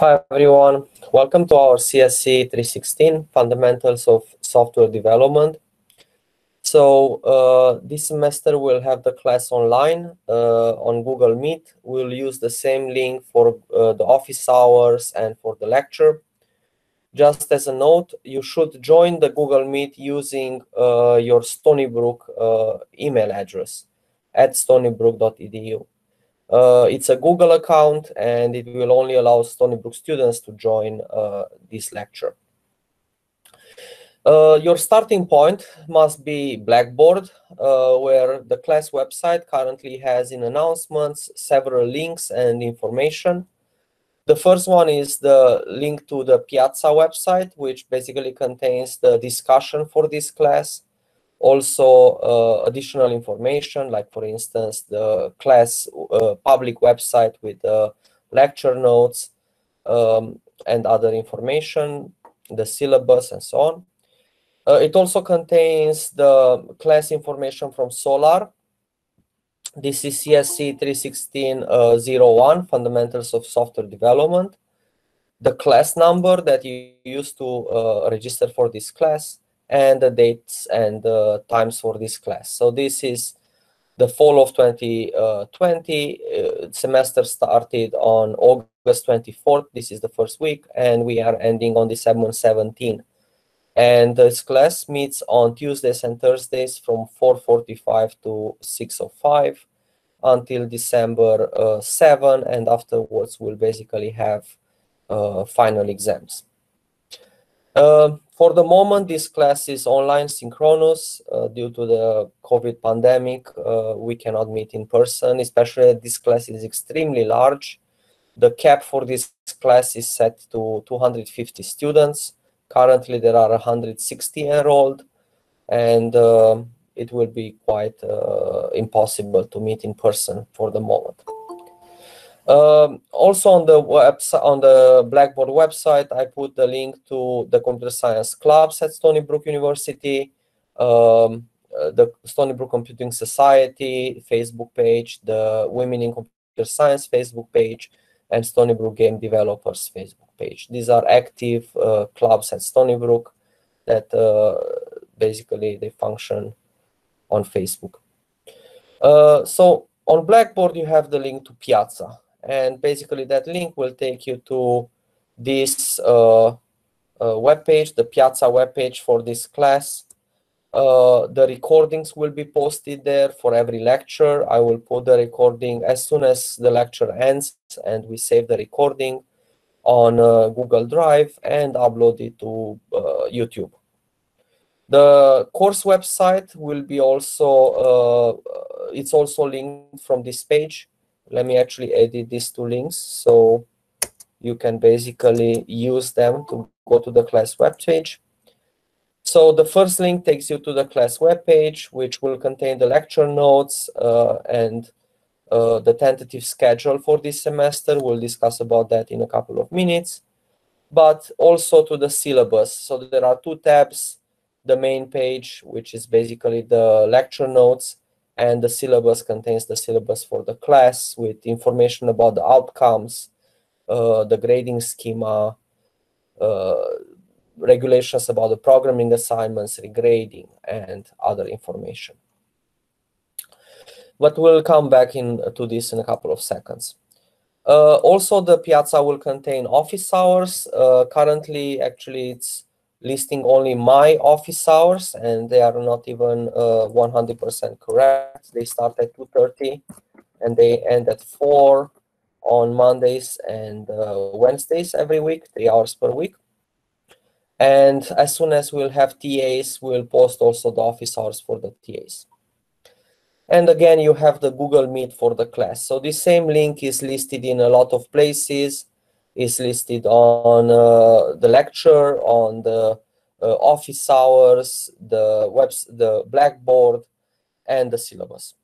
Hi everyone, welcome to our CSE 316 Fundamentals of Software Development. So uh, this semester we'll have the class online uh, on Google Meet. We'll use the same link for uh, the office hours and for the lecture. Just as a note, you should join the Google Meet using uh, your Stony Brook uh, email address at stonybrook.edu. Uh, it's a Google account and it will only allow Stony Brook students to join this lecture. Uh, your starting point must be Blackboard, uh, where the class website currently has in announcements several links and information. The first one is the link to the Piazza website, which basically contains the discussion for this class. Also, uh, additional information, like for instance, the class uh, public website with the lecture notes um, and other information, the syllabus and so on. Uh, it also contains the class information from Solar. This is CSE 316.01, uh, Fundamentals of Software Development. The class number that you use to uh, register for this class and the dates and the times for this class. So this is the fall of 2020. Uh, semester started on August 24th. This is the first week, and we are ending on December 17th. And this class meets on Tuesdays and Thursdays from 4.45 to 6.05 until December uh, 7. And afterwards, we'll basically have uh, final exams. Uh, for the moment, this class is online synchronous uh, due to the COVID pandemic. Uh, we cannot meet in person, especially this class is extremely large. The cap for this class is set to 250 students Currently, there are 160 enrolled, and uh, it will be quite uh, impossible to meet in person for the moment. Um, also on the website, on the Blackboard website, I put the link to the computer science clubs at Stony Brook University, um, uh, the Stony Brook Computing Society Facebook page, the Women in Computer Science Facebook page, and Stony Brook Game Developers Facebook page. These are active uh, clubs at Stony Brook that uh, basically they function on Facebook. Uh, so on Blackboard, you have the link to Piazza. And basically that link will take you to this uh, uh, web page, the Piazza web page for this class. Uh, the recordings will be posted there for every lecture. I will put the recording as soon as the lecture ends and we save the recording on uh, Google Drive and upload it to uh, YouTube. The course website will be also, uh, it's also linked from this page. Let me actually edit these two links so you can basically use them to go to the class web page. So the first link takes you to the class web page, which will contain the lecture notes uh, and uh, the tentative schedule for this semester. We'll discuss about that in a couple of minutes, but also to the syllabus. So there are two tabs, the main page, which is basically the lecture notes, and the syllabus contains the syllabus for the class with information about the outcomes, uh, the grading schema, uh, regulations about the programming assignments, regrading, and other information but we'll come back in uh, to this in a couple of seconds. Uh, also, the Piazza will contain office hours. Uh, currently, actually, it's listing only my office hours, and they are not even 100% uh, correct. They start at 2.30, and they end at 4 on Mondays and uh, Wednesdays every week, three hours per week. And as soon as we'll have TAs, we'll post also the office hours for the TAs. And again, you have the Google Meet for the class. So the same link is listed in a lot of places. Is listed on uh, the lecture, on the uh, office hours, the webs, the Blackboard, and the syllabus.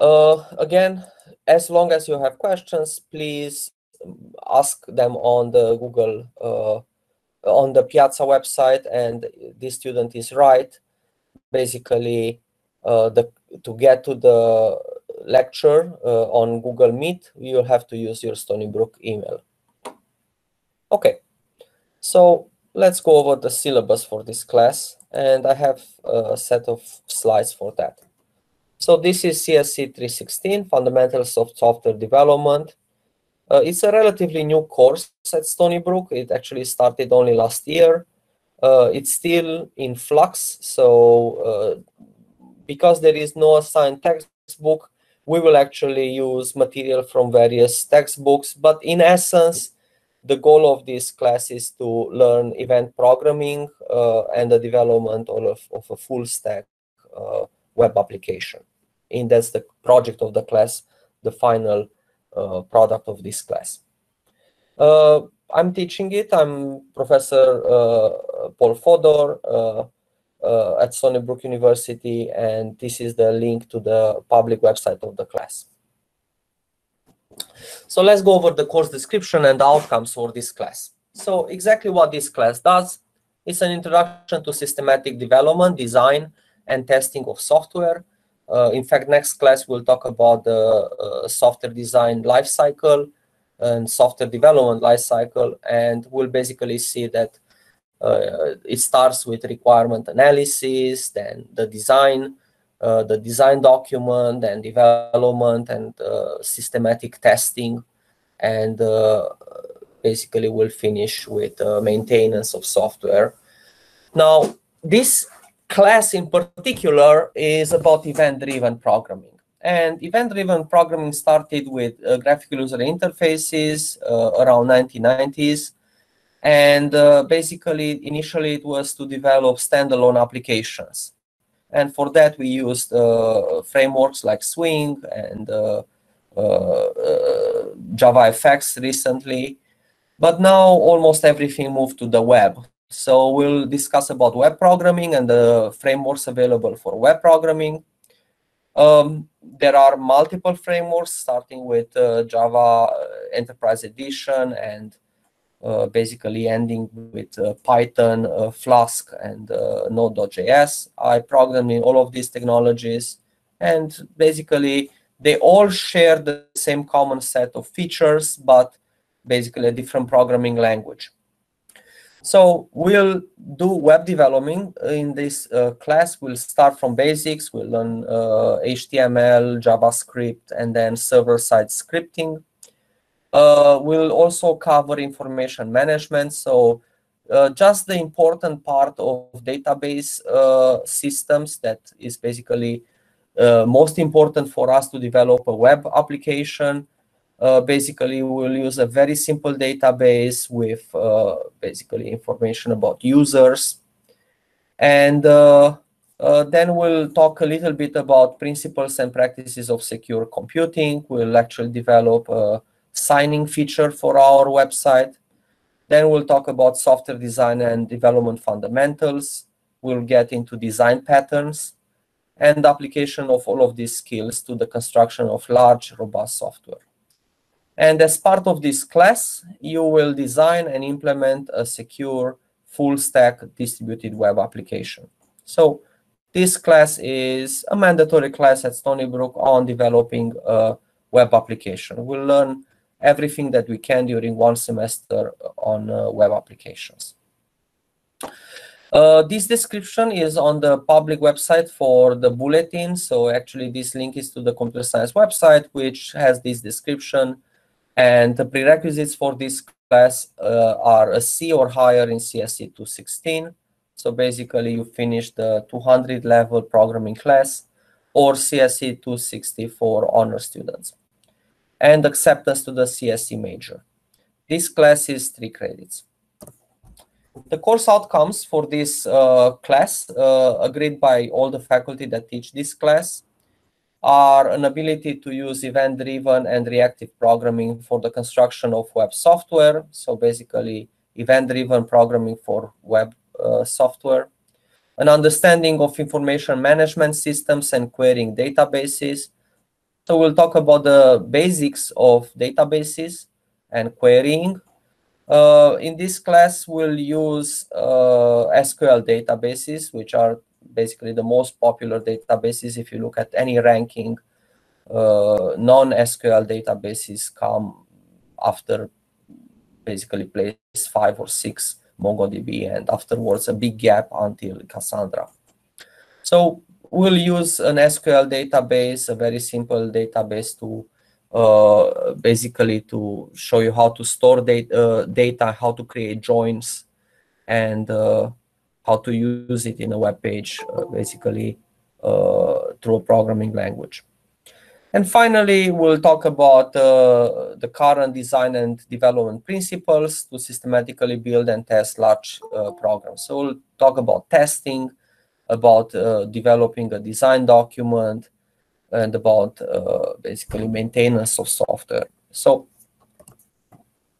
Uh, again, as long as you have questions, please ask them on the Google, uh, on the Piazza website, and this student is right. Basically, uh, the to get to the lecture uh, on Google Meet, you'll have to use your Stony Brook email. Okay, so let's go over the syllabus for this class, and I have a set of slides for that. So this is CSE 316, Fundamentals of Software Development. Uh, it's a relatively new course at Stony Brook. It actually started only last year. Uh, it's still in flux, so uh, because there is no assigned textbook, we will actually use material from various textbooks. But in essence, the goal of this class is to learn event programming uh, and the development of, of a full stack uh, web application. And that's the project of the class, the final uh, product of this class. Uh, I'm teaching it. I'm Professor uh, Paul Fodor uh, at Stony Brook University, and this is the link to the public website of the class. So let's go over the course description and the outcomes for this class. So exactly what this class does is an introduction to systematic development, design, and testing of software. Uh, in fact, next class we'll talk about the uh, software design lifecycle and software development lifecycle, and we'll basically see that uh, it starts with requirement analysis, then the design, uh, the design document and development and uh, systematic testing, and basically we'll finish with maintenance of software. Now, this class in particular is about event-driven programming. And event-driven programming started with uh, graphical user interfaces uh, around 1990s. And uh, basically, initially it was to develop standalone applications. And for that, we used uh, frameworks like Swing and uh, uh, uh JavaFX recently. But now almost everything moved to the web. So we'll discuss about web programming and the frameworks available for web programming. Um, there are multiple frameworks starting with uh, Java Enterprise Edition and basically ending with uh, Python, uh, Flask, and Node.js. I programmed in all of these technologies, and basically they all share the same common set of features, but basically a different programming language. So we'll do web development in this uh, class. We'll start from basics. We'll learn uh, HTML, JavaScript, and then server-side scripting. Uh, we'll also cover information management. So uh, just the important part of database uh, systems that is basically uh, most important for us to develop a web application. Uh, basically, we'll use a very simple database with uh, basically information about users. And then we'll talk a little bit about principles and practices of secure computing. We'll actually develop signing feature for our website. Then we'll talk about software design and development fundamentals. We'll get into design patterns and application of all of these skills to the construction of large, robust software. And as part of this class, you will design and implement a secure full stack distributed web application. So this class is a mandatory class at Stony Brook on developing a web application. We'll learn everything that we can during one semester on uh, web applications. Uh, this description is on the public website for the bulletin. So actually this link is to the computer science website, which has this description. And the prerequisites for this class uh, are a C or higher in CSE 216. So basically you finish the 200 level programming class or CSE 260 for honor students and acceptance to the CSE major. This class is three credits. The course outcomes for this uh, class, uh, agreed by all the faculty that teach this class, are an ability to use event-driven and reactive programming for the construction of web software. So basically, event-driven programming for web uh, software. An understanding of information management systems and querying databases, so we'll talk about the basics of databases and querying. Uh, in this class, we'll use uh, SQL databases, which are basically the most popular databases if you look at any ranking uh, non-SQL databases come after basically place five or six MongoDB and afterwards a big gap until Cassandra. So we'll use an SQL database, a very simple database to uh, basically to show you how to store data, uh, data how to create joins, and uh, how to use it in a web page, uh, basically uh, through a programming language. And finally, we'll talk about uh, the current design and development principles to systematically build and test large programs. So we'll talk about testing, about uh, developing a design document, and about uh, basically maintenance of software. So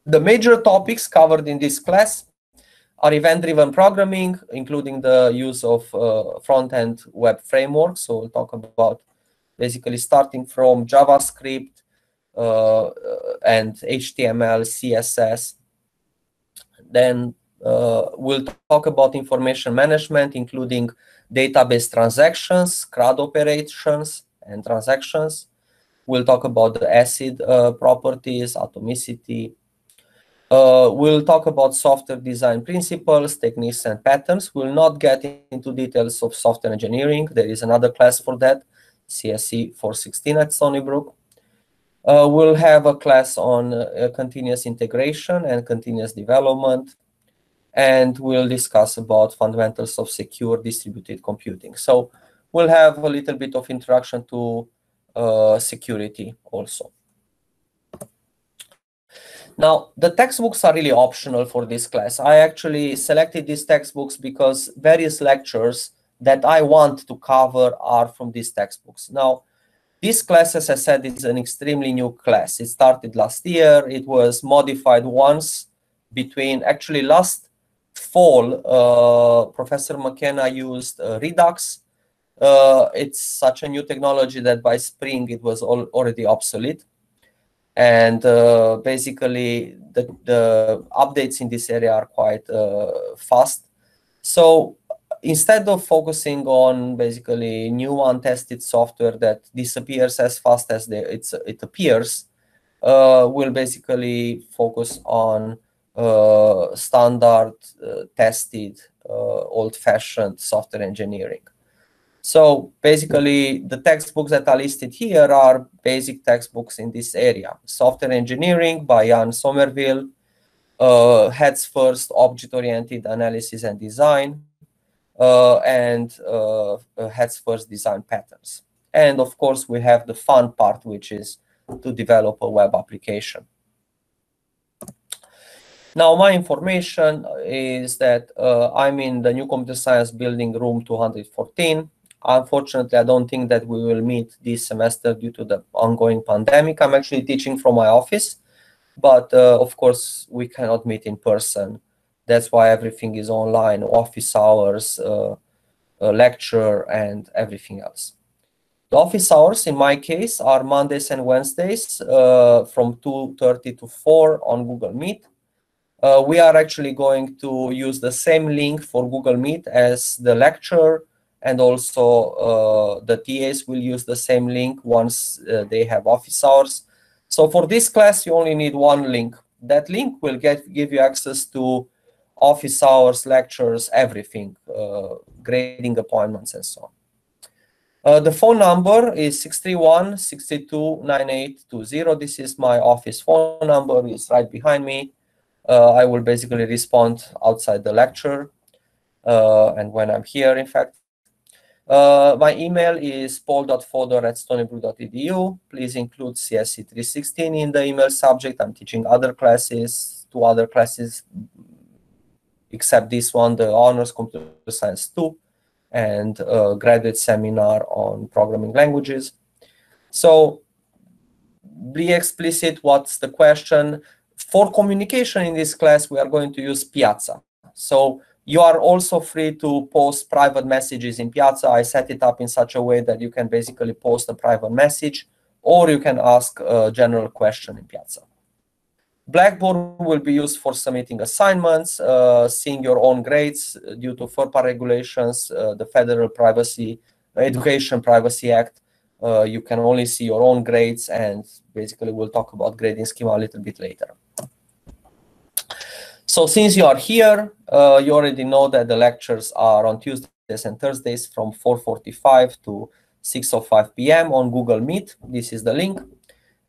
the major topics covered in this class are event-driven programming, including the use of uh, front-end web frameworks. So we'll talk about basically starting from JavaScript uh, and HTML, CSS. Then uh, we'll talk about information management, including database transactions, CRUD operations, and transactions. We'll talk about the ACID uh, properties, atomicity. Uh, we'll talk about software design principles, techniques, and patterns. We'll not get into details of software engineering. There is another class for that. CSE 416 at Stony Brook. Uh, we'll have a class on uh, continuous integration and continuous development, and we'll discuss about fundamentals of secure distributed computing. So we'll have a little bit of introduction to uh, security also. Now, the textbooks are really optional for this class. I actually selected these textbooks because various lectures that I want to cover are from these textbooks. Now, this class, as I said, is an extremely new class. It started last year. It was modified once between, actually last fall, uh, Professor McKenna used uh, Redux. Uh, it's such a new technology that by spring it was all, already obsolete. And basically, the, the updates in this area are quite fast. So instead of focusing on basically new untested software that disappears as fast as they, it appears, uh, we'll basically focus on standard, uh, tested, uh, old-fashioned software engineering. So basically, the textbooks that are listed here are basic textbooks in this area. Software Engineering by Ian Sommerville, uh, Heads First, Object-Oriented Analysis and Design, uh, and uh, uh, heads first design patterns. And of course, we have the fun part, which is to develop a web application. Now, my information is that uh, I'm in the new computer science building room 214. Unfortunately, I don't think that we will meet this semester due to the ongoing pandemic. I'm actually teaching from my office, but uh, of course, we cannot meet in person that's why everything is online, office hours, uh, lecture, and everything else. The office hours, in my case, are Mondays and Wednesdays uh, from 2.30 to 4 on Google Meet. Uh, we are actually going to use the same link for Google Meet as the lecture, and also uh, the TAs will use the same link once uh, they have office hours. So for this class, you only need one link. That link will get give you access to office hours, lectures, everything, uh, grading appointments, and so on. Uh, the phone number is 631-629820. This is my office phone number. It's right behind me. Uh, I will basically respond outside the lecture uh, and when I'm here, in fact. Uh, my email is paul.fodor at stonybrook.edu. Please include CSE 316 in the email subject. I'm teaching other classes, two other classes except this one, the Honors Computer Science 2 and a graduate seminar on programming languages. So be explicit, what's the question? For communication in this class, we are going to use Piazza. So you are also free to post private messages in Piazza. I set it up in such a way that you can basically post a private message or you can ask a general question in Piazza. Blackboard will be used for submitting assignments, uh, seeing your own grades due to FERPA regulations, uh, the Federal Privacy Education Privacy Act uh, you can only see your own grades and basically we'll talk about grading schema a little bit later. So since you are here, uh, you already know that the lectures are on Tuesdays and Thursdays from 4.45 to 6.05 p.m. on Google Meet. This is the link.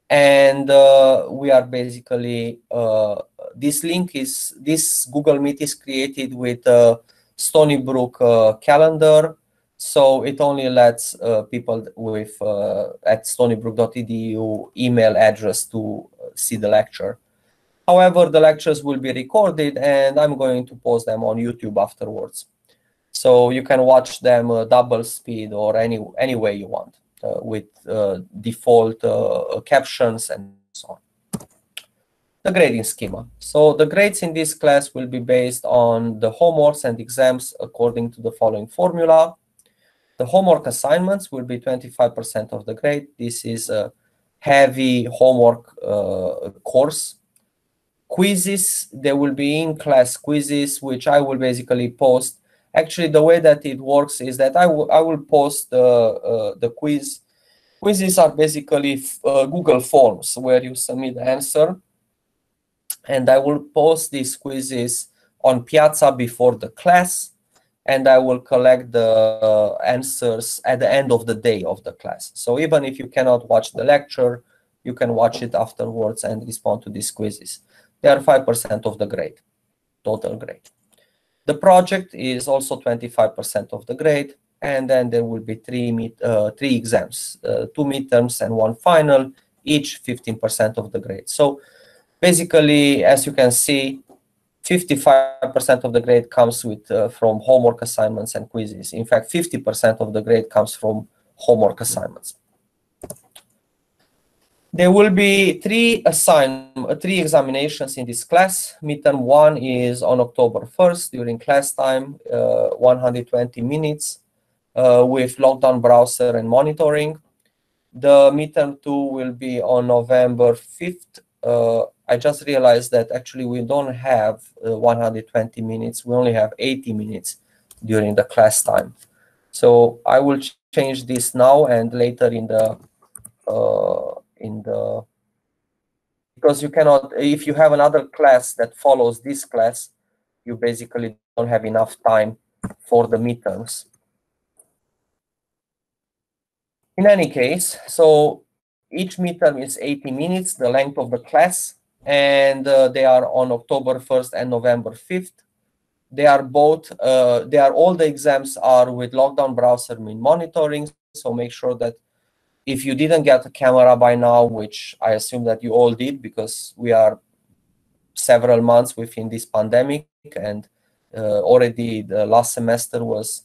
And uh, we are basically, uh, this link is, this Google Meet is created with Stony Brook uh, calendar so it only lets uh, people with uh, at stonybrook.edu email address to uh, see the lecture. However, the lectures will be recorded and I'm going to post them on YouTube afterwards. So you can watch them uh, double speed or any, any way you want uh, with uh, default captions and so on. The grading schema. So the grades in this class will be based on the homeworks and exams according to the following formula. The homework assignments will be 25% of the grade. This is a heavy homework uh, course. Quizzes, there will be in-class quizzes, which I will basically post. Actually, the way that it works is that I, I will post uh, the quiz. Quizzes are basically uh, Google Forms where you submit the answer. And I will post these quizzes on Piazza before the class and I will collect the uh, answers at the end of the day of the class. So even if you cannot watch the lecture, you can watch it afterwards and respond to these quizzes. They are 5% of the grade, total grade. The project is also 25% of the grade, and then there will be three, meet, uh, three exams, uh, two midterms and one final, each 15% of the grade. So basically, as you can see, 55% of the grade comes with uh, from homework assignments and quizzes. In fact, 50% of the grade comes from homework assignments. There will be three assign uh, three examinations in this class. Midterm one is on October 1st during class time, uh, 120 minutes uh, with lockdown browser and monitoring. The midterm two will be on November 5th uh, I just realized that actually we don't have uh, 120 minutes. We only have 80 minutes during the class time. So I will ch change this now and later in the uh, in the because you cannot if you have another class that follows this class, you basically don't have enough time for the midterms. In any case, so each midterm is 80 minutes, the length of the class, and uh, they are on October 1st and November 5th. They are both, uh, they are all the exams are with lockdown browser mean monitoring. So make sure that if you didn't get a camera by now, which I assume that you all did because we are several months within this pandemic and uh, already the last semester was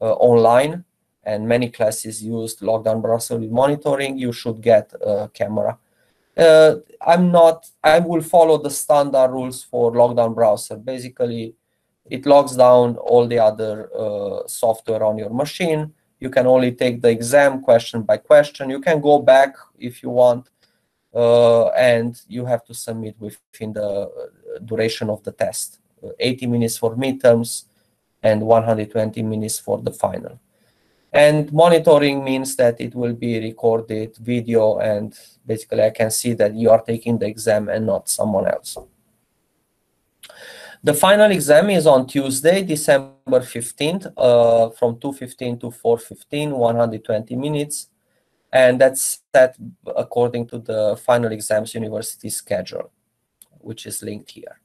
uh, online and many classes used lockdown browser with monitoring, you should get a camera. Uh, I'm not, I will follow the standard rules for lockdown browser. Basically, it locks down all the other uh, software on your machine. You can only take the exam question by question. You can go back if you want, uh, and you have to submit within the uh, duration of the test. Uh, 80 minutes for midterms and 120 minutes for the final. And monitoring means that it will be recorded video and basically I can see that you are taking the exam and not someone else. The final exam is on Tuesday, December 15th, uh, from 2.15 to 4.15, 120 minutes. And that's set according to the final exams university schedule, which is linked here.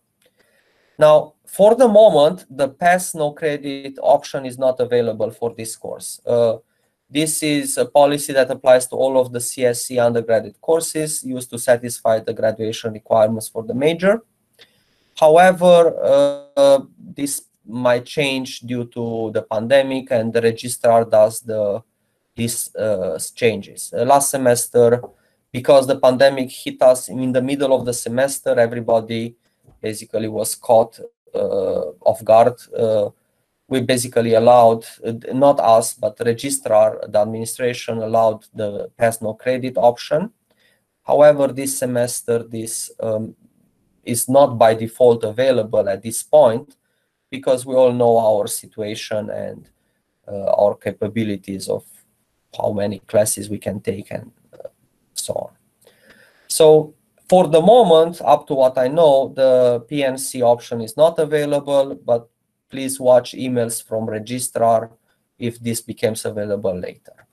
Now, for the moment, the pass no credit option is not available for this course. Uh, this is a policy that applies to all of the CSE undergraduate courses used to satisfy the graduation requirements for the major. However, uh, this might change due to the pandemic and the registrar does the these uh, changes. Uh, last semester, because the pandemic hit us in the middle of the semester, everybody basically was caught uh, off guard. Uh, we basically allowed, uh, not us, but registrar, the administration allowed the pass no credit option. However, this semester, this um, is not by default available at this point because we all know our situation and uh, our capabilities of how many classes we can take and uh, so on. So for the moment, up to what I know, the PNC option is not available, but please watch emails from registrar if this becomes available later.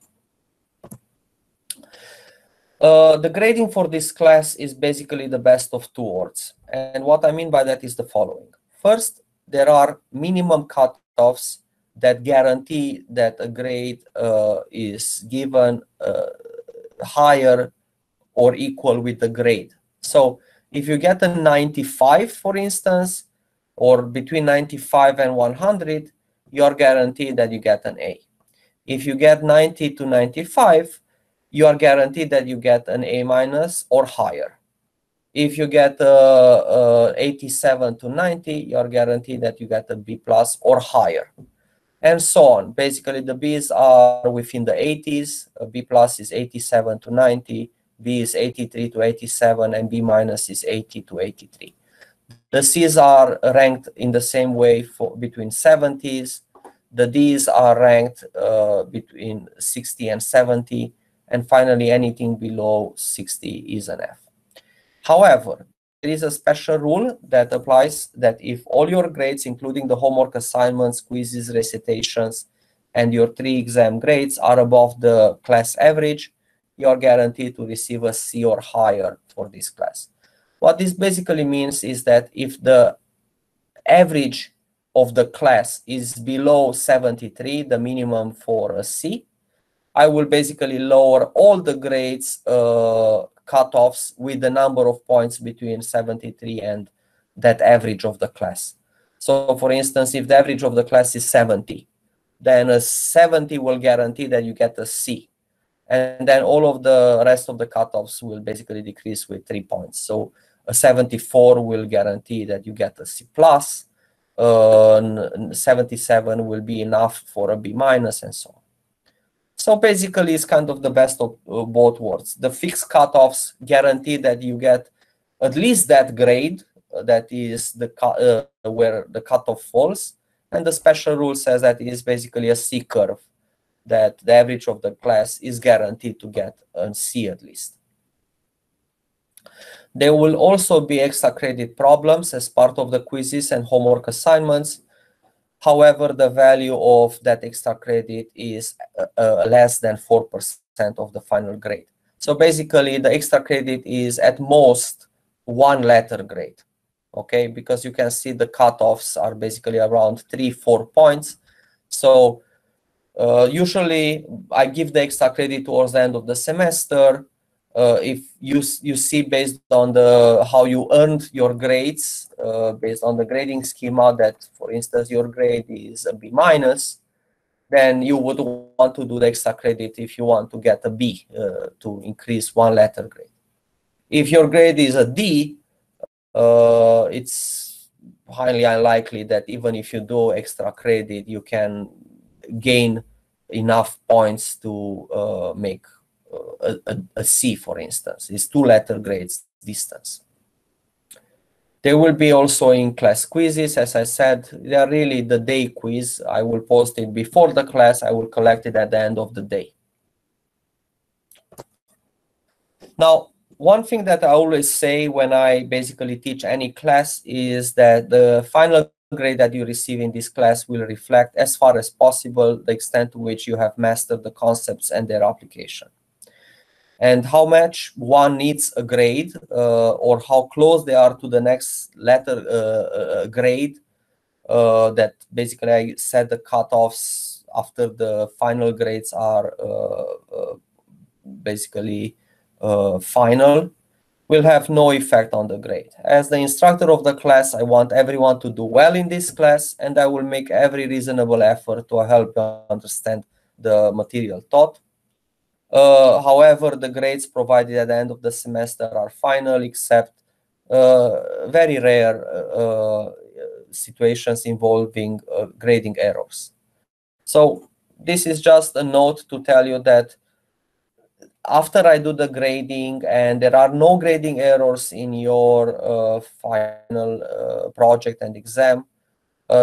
Uh, the grading for this class is basically the best of two worlds. And what I mean by that is the following. First, there are minimum cutoffs that guarantee that a grade uh, is given uh, higher or equal with the grade. So if you get a 95, for instance, or between 95 and 100, you're guaranteed that you get an A. If you get 90 to 95, you are guaranteed that you get an A minus or higher. If you get uh, uh, 87 to 90, you are guaranteed that you get a B plus or higher, and so on. Basically, the Bs are within the 80s. A B plus is 87 to 90, B is 83 to 87, and B minus is 80 to 83. The Cs are ranked in the same way for between 70s. The Ds are ranked uh, between 60 and 70. And finally, anything below 60 is an F. However, there is a special rule that applies that if all your grades, including the homework assignments, quizzes, recitations, and your three exam grades are above the class average, you are guaranteed to receive a C or higher for this class. What this basically means is that if the average of the class is below 73, the minimum for a C, I will basically lower all the grades uh, cutoffs with the number of points between 73 and that average of the class. So for instance, if the average of the class is 70, then a 70 will guarantee that you get a C. And then all of the rest of the cutoffs will basically decrease with three points. So a 74 will guarantee that you get a C plus, uh, 77 will be enough for a B minus and so on. So basically it's kind of the best of uh, both worlds. The fixed cutoffs guarantee that you get at least that grade uh, that is the uh, where the cutoff falls. And the special rule says that it is basically a C curve that the average of the class is guaranteed to get a C at least. There will also be extra credit problems as part of the quizzes and homework assignments. However, the value of that extra credit is uh, uh, less than 4% of the final grade. So basically, the extra credit is at most one letter grade, okay? Because you can see the cutoffs are basically around three, four points. So uh, usually I give the extra credit towards the end of the semester uh, if you you see based on the how you earned your grades uh, based on the grading schema that for instance your grade is a B minus then you would want to do the extra credit if you want to get a B uh, to increase one letter grade. If your grade is a D, uh, it's highly unlikely that even if you do extra credit, you can gain enough points to uh, make a, a, a C, for instance, is two letter grades distance. There will be also in-class quizzes. As I said, they are really the day quiz. I will post it before the class. I will collect it at the end of the day. Now, one thing that I always say when I basically teach any class is that the final grade that you receive in this class will reflect as far as possible the extent to which you have mastered the concepts and their application. And how much one needs a grade uh, or how close they are to the next letter uh, uh, grade uh, that basically I set the cutoffs after the final grades are uh, uh, basically final will have no effect on the grade. As the instructor of the class, I want everyone to do well in this class and I will make every reasonable effort to help you understand the material taught. Uh, however, the grades provided at the end of the semester are final, except uh, very rare uh, situations involving uh, grading errors. So this is just a note to tell you that after I do the grading and there are no grading errors in your uh, final uh, project and exam,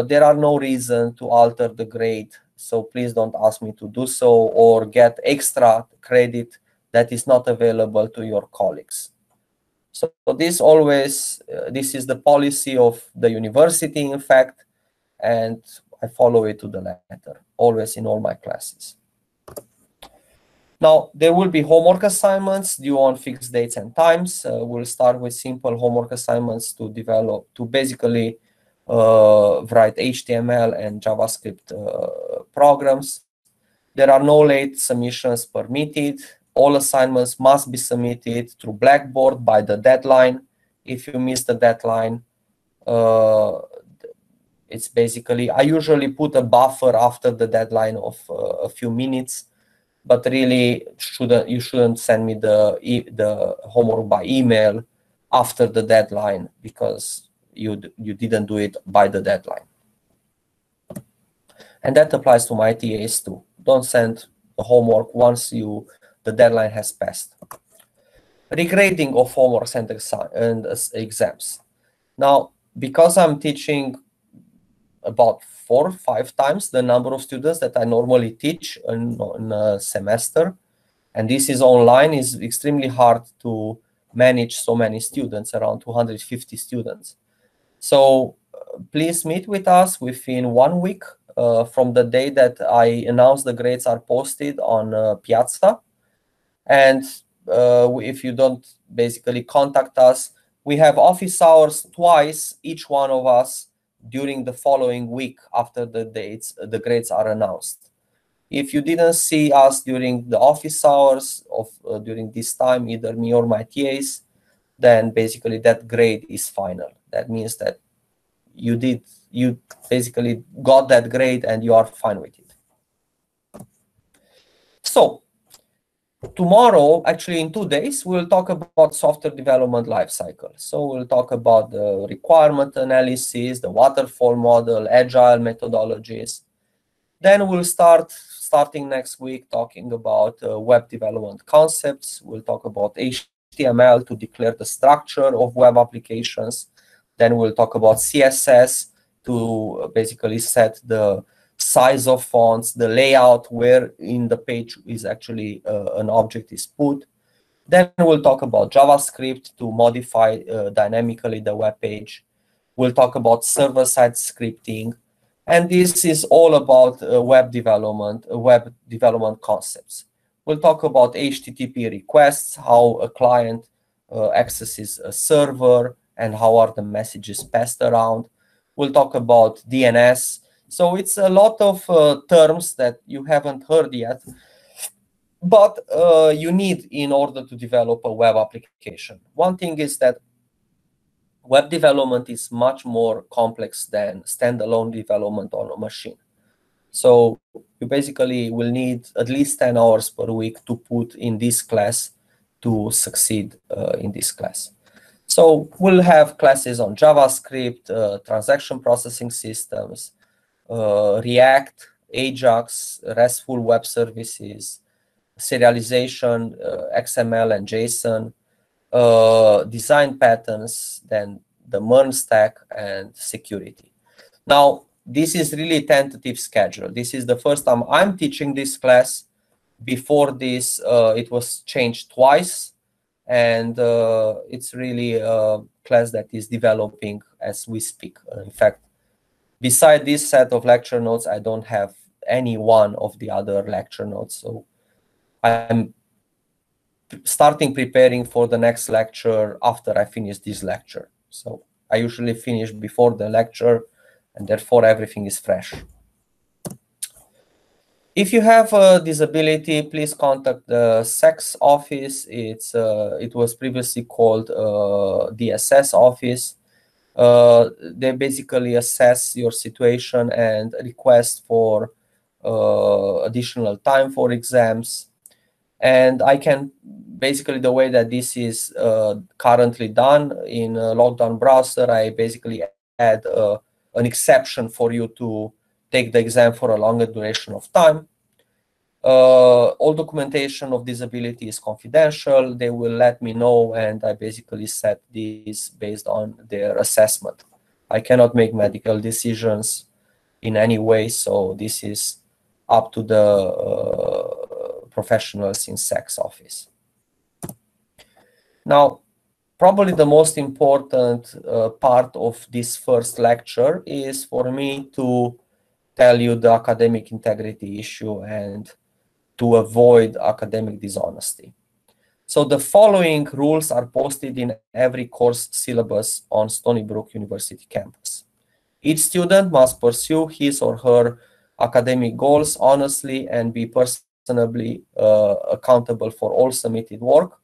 there are no reason to alter the grade So please don't ask me to do so or get extra credit that is not available to your colleagues. So this always, uh, this is the policy of the university, in fact, and I follow it to the letter, always in all my classes. Now, there will be homework assignments due on fixed dates and times. Uh, we'll start with simple homework assignments to develop, to basically uh, write HTML and JavaScript uh, programs. There are no late submissions permitted. All assignments must be submitted through Blackboard by the deadline. If you miss the deadline, uh, it's basically, I usually put a buffer after the deadline of uh, a few minutes, but really shouldn't you shouldn't send me the the homework by email after the deadline because you you didn't do it by the deadline. And that applies to my TAs too. Don't send the homework once you the deadline has passed. Regrading of homework and exams. Now, because I'm teaching about four, or five times the number of students that I normally teach in, in a semester, and this is online, is extremely hard to manage so many students, around 250 students. So uh, please meet with us within one week uh, from the day that I announce the grades are posted on uh, Piazza. And uh, if you don't basically contact us, we have office hours twice, each one of us during the following week after the dates the grades are announced. If you didn't see us during the office hours of uh, during this time, either me or my TAs, then basically that grade is final. That means that you did you basically got that grade and you are fine with it. So tomorrow, actually in two days, we'll talk about software development lifecycle. So we'll talk about the requirement analysis, the waterfall model, agile methodologies. Then we'll start starting next week talking about uh, web development concepts. We'll talk about HTML to declare the structure of web applications. Then we'll talk about CSS to basically set the size of fonts, the layout where in the page is actually uh, an object is put. Then we'll talk about JavaScript to modify uh, dynamically the web page. We'll talk about server-side scripting. And this is all about uh, web development, uh, web development concepts. We'll talk about HTTP requests, how a client uh, accesses a server, and how are the messages passed around. We'll talk about DNS, so it's a lot of uh, terms that you haven't heard yet, but uh, you need in order to develop a web application. One thing is that web development is much more complex than standalone development on a machine. So you basically will need at least 10 hours per week to put in this class to succeed uh, in this class. So we'll have classes on JavaScript, uh, transaction processing systems, React, Ajax, RESTful web services, serialization, uh, XML and JSON, uh, design patterns, then the MERN stack and security. Now, this is really tentative schedule. This is the first time I'm teaching this class. Before this, uh, it was changed twice, and uh, it's really a class that is developing as we speak. Uh, in fact, beside this set of lecture notes, I don't have any one of the other lecture notes. So I'm starting preparing for the next lecture after I finish this lecture. So I usually finish before the lecture and therefore everything is fresh. If you have a disability, please contact the SEX office. It's uh, It was previously called uh, DSS office. Uh, they basically assess your situation and request for uh, additional time for exams. And I can basically the way that this is uh, currently done in a lockdown browser, I basically add uh, an exception for you to take the exam for a longer duration of time. Uh, all documentation of disability is confidential. They will let me know, and I basically set this based on their assessment. I cannot make medical decisions in any way, so this is up to the uh, professionals in sex office. Now, probably the most important uh, part of this first lecture is for me to tell you the academic integrity issue and to avoid academic dishonesty. So the following rules are posted in every course syllabus on Stony Brook University campus. Each student must pursue his or her academic goals honestly and be personally uh, accountable for all submitted work.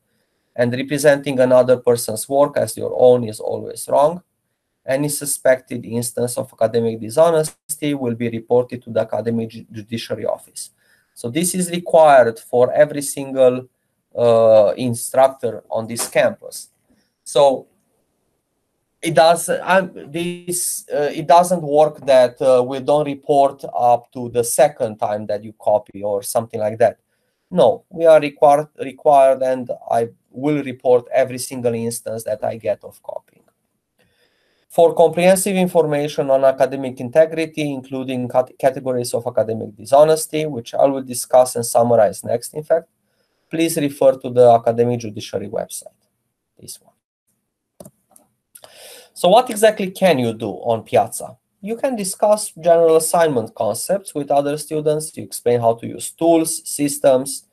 And representing another person's work as your own is always wrong. Any suspected instance of academic dishonesty will be reported to the Academic Judiciary Office. So this is required for every single uh, instructor on this campus. So it does I'm, this uh, it doesn't work that uh, we don't report up to the second time that you copy or something like that. No, we are required required, and I will report every single instance that I get of copying. For comprehensive information on academic integrity, including categories of academic dishonesty, which I will discuss and summarize next, in fact, please refer to the Academic Judiciary website, this one. So what exactly can you do on Piazza? You can discuss general assignment concepts with other students. You explain how to use tools, systems.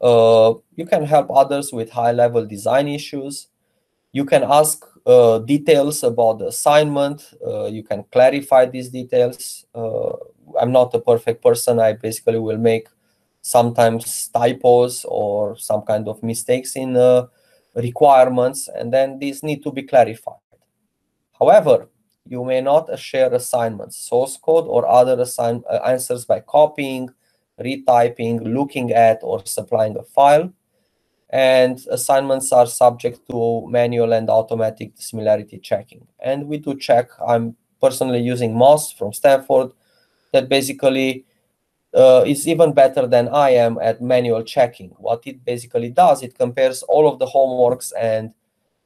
Uh, you can help others with high-level design issues. You can ask uh, details about the assignment. Uh, you can clarify these details. Uh, I'm not a perfect person. I basically will make sometimes typos or some kind of mistakes in uh, requirements, and then these need to be clarified. However, you may not share assignments, source code, or other assign uh, answers by copying, retyping, looking at, or supplying a file. And assignments are subject to manual and automatic similarity checking. And we do check. I'm personally using MOSS from Stanford that basically uh, is even better than I am at manual checking. What it basically does, it compares all of the homeworks and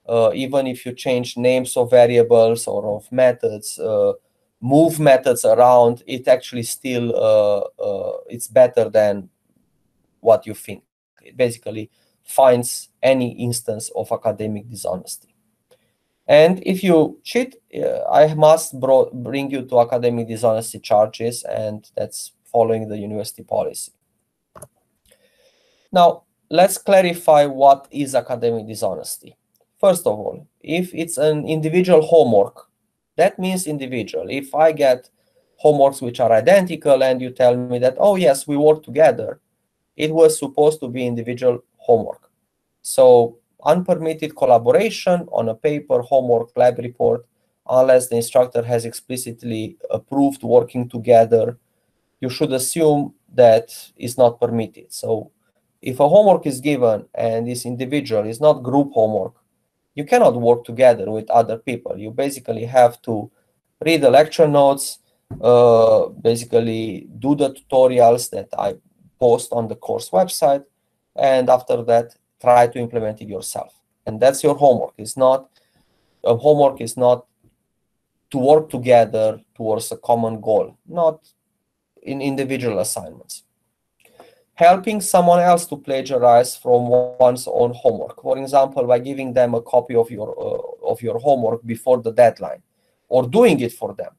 uh, even if you change names of variables or of methods, uh, move methods around, it actually still uh, uh, it's better than what you think. It basically finds any instance of academic dishonesty. And if you cheat, uh, I must bring you to academic dishonesty charges, and that's following the university policy. Now, let's clarify what is academic dishonesty. First of all, if it's an individual homework, that means individual. If I get homeworks which are identical and you tell me that, oh, yes, we work together, it was supposed to be individual homework. So unpermitted collaboration on a paper, homework, lab report, unless the instructor has explicitly approved working together you should assume that is not permitted. So if a homework is given and is individual, is not group homework, you cannot work together with other people. You basically have to read the lecture notes, uh, basically do the tutorials that I post on the course website, and after that, try to implement it yourself. And that's your homework. It's not homework is not to work together towards a common goal, not in individual assignments. Helping someone else to plagiarize from one's own homework, for example, by giving them a copy of your, uh, of your homework before the deadline or doing it for them.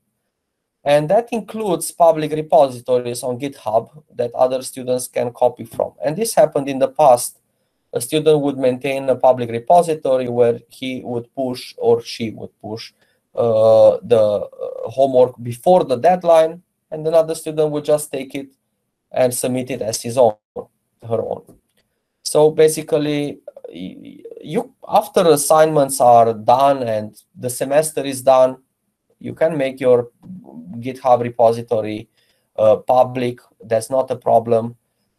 And that includes public repositories on GitHub that other students can copy from. And this happened in the past. A student would maintain a public repository where he would push or she would push uh, the uh, homework before the deadline and another student would just take it and submit it as his own, her own. So basically, you after assignments are done and the semester is done, you can make your GitHub repository uh, public. That's not a problem.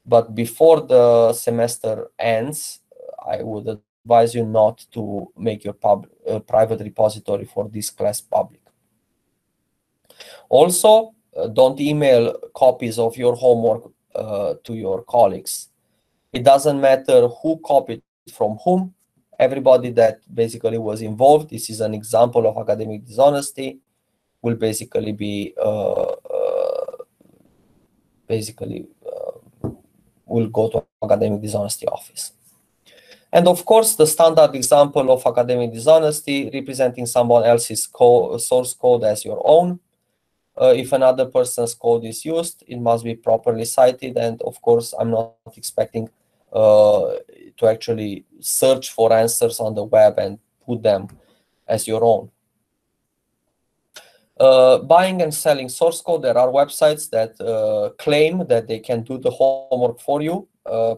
But before the semester ends, I would advise you not to make your pub, uh, private repository for this class public. Also, uh, don't email copies of your homework uh, to your colleagues. It doesn't matter who copied from whom. Everybody that basically was involved, this is an example of academic dishonesty, will basically be uh, uh, basically uh, will go to academic dishonesty office. And of course, the standard example of academic dishonesty representing someone else's co source code as your own. Uh, if another person's code is used, it must be properly cited. And of course, I'm not expecting uh, to actually search for answers on the web and put them as your own. Uh, buying and selling source code, there are websites that uh, claim that they can do the homework for you. Uh,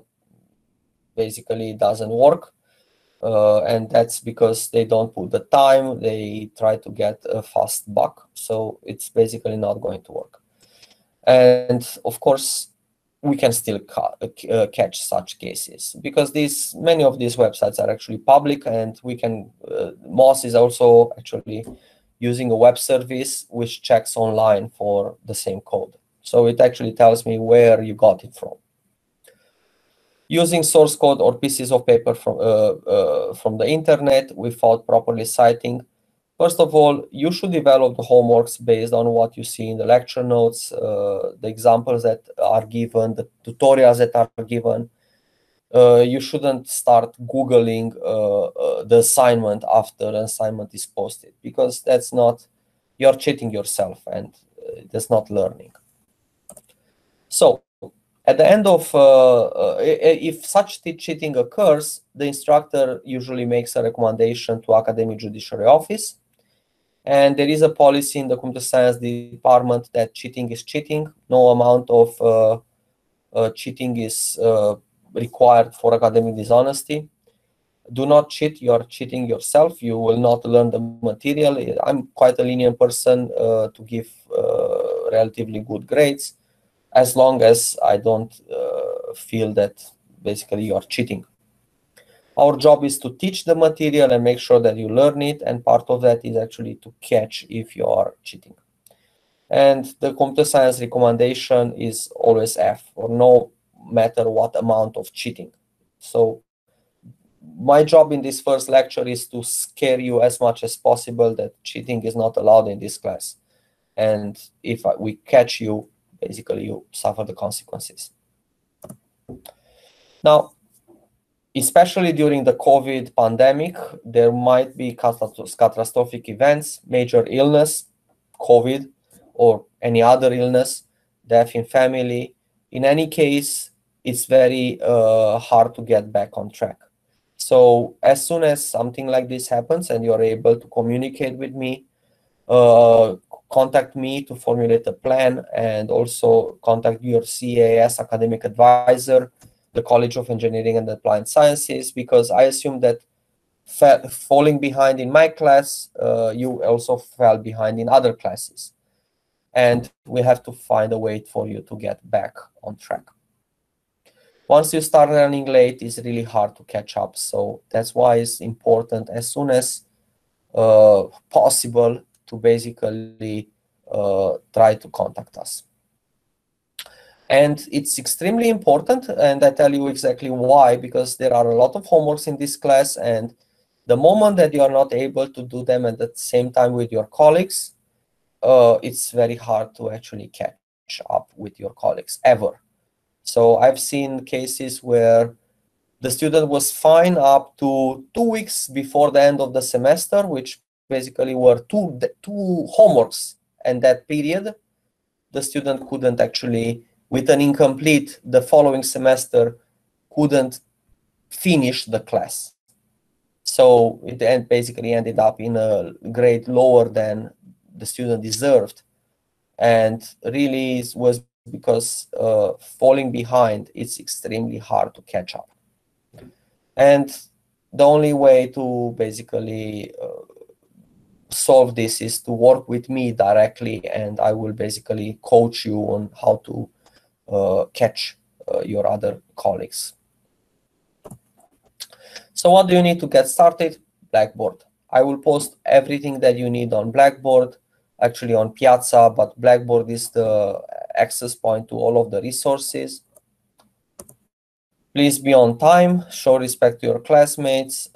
basically, it doesn't work. Uh, and that's because they don't put the time, they try to get a fast buck. So it's basically not going to work. And of course, we can still ca uh, catch such cases because these many of these websites are actually public and we can MOSS is also actually using a web service which checks online for the same code so it actually tells me where you got it from using source code or pieces of paper from uh, uh from the internet without properly citing First of all, you should develop the homeworks based on what you see in the lecture notes, uh, the examples that are given, the tutorials that are given. Uh, you shouldn't start Googling uh, uh the assignment after an assignment is posted because that's not, you're cheating yourself and uh, that's not learning. So at the end of, uh, if such cheating occurs, the instructor usually makes a recommendation to academic judiciary office and there is a policy in the computer science department that cheating is cheating. No amount of uh, uh, cheating is uh, required for academic dishonesty. Do not cheat, you are cheating yourself. You will not learn the material. I'm quite a lenient person uh, to give uh, relatively good grades as long as I don't uh, feel that basically you are cheating. Our job is to teach the material and make sure that you learn it. And part of that is actually to catch if you are cheating. And the computer science recommendation is always F or no matter what amount of cheating. So my job in this first lecture is to scare you as much as possible that cheating is not allowed in this class. And if we catch you, basically you suffer the consequences. Now, especially during the COVID pandemic, there might be catastrophic events, major illness, COVID, or any other illness, death in family. In any case, it's very uh, hard to get back on track. So as soon as something like this happens and you're able to communicate with me, uh, contact me to formulate a plan and also contact your CAS academic advisor the College of Engineering and Applied Sciences because I assume that falling behind in my class, uh, you also fell behind in other classes. And we have to find a way for you to get back on track. Once you start running late, it's really hard to catch up. So that's why it's important as soon as uh, possible to basically uh, try to contact us. And it's extremely important, and I tell you exactly why, because there are a lot of homeworks in this class, and the moment that you are not able to do them at the same time with your colleagues, uh, it's very hard to actually catch up with your colleagues, ever. So I've seen cases where the student was fine up to two weeks before the end of the semester, which basically were two, two homeworks. And that period, the student couldn't actually with an incomplete the following semester couldn't finish the class. So it basically ended up in a grade lower than the student deserved. And really was because uh, falling behind, it's extremely hard to catch up. And the only way to basically uh, solve this is to work with me directly and I will basically coach you on how to uh, catch uh, your other colleagues. So what do you need to get started? Blackboard. I will post everything that you need on Blackboard, actually on Piazza, but Blackboard is the access point to all of the resources. Please be on time, show respect to your classmates.